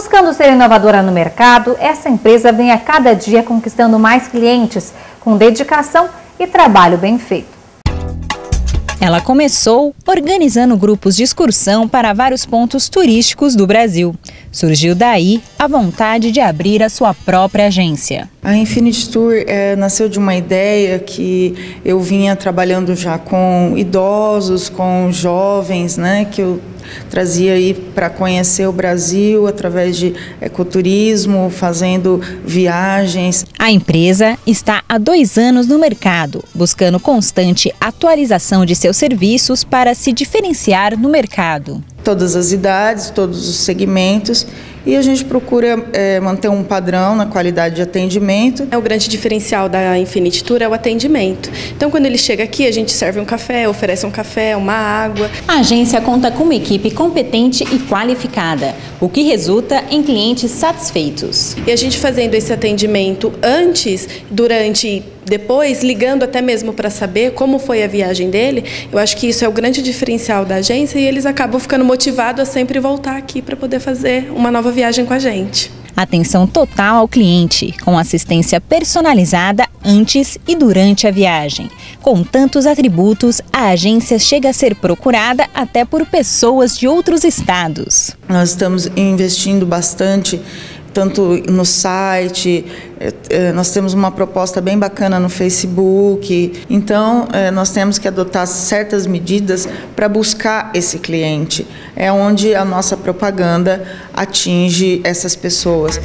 Buscando ser inovadora no mercado, essa empresa vem a cada dia conquistando mais clientes, com dedicação e trabalho bem feito. Ela começou organizando grupos de excursão para vários pontos turísticos do Brasil. Surgiu daí a vontade de abrir a sua própria agência. A Infinity Tour é, nasceu de uma ideia que eu vinha trabalhando já com idosos, com jovens, né, que eu trazia aí para conhecer o Brasil através de ecoturismo, fazendo viagens. A empresa está há dois anos no mercado, buscando constante atualização de seus serviços para se diferenciar no mercado. Todas as idades, todos os segmentos e a gente procura é, manter um padrão na qualidade de atendimento. É o grande diferencial da Infinity Tour é o atendimento. Então, quando ele chega aqui, a gente serve um café, oferece um café, uma água. A agência conta com uma equipe competente e qualificada, o que resulta em clientes satisfeitos. E a gente fazendo esse atendimento antes, durante depois, ligando até mesmo para saber como foi a viagem dele, eu acho que isso é o grande diferencial da agência e eles acabam ficando motivados a sempre voltar aqui para poder fazer uma nova viagem com a gente. Atenção total ao cliente, com assistência personalizada antes e durante a viagem. Com tantos atributos, a agência chega a ser procurada até por pessoas de outros estados. Nós estamos investindo bastante tanto no site, é, é, nós temos uma proposta bem bacana no Facebook. Então, é, nós temos que adotar certas medidas para buscar esse cliente. É onde a nossa propaganda atinge essas pessoas.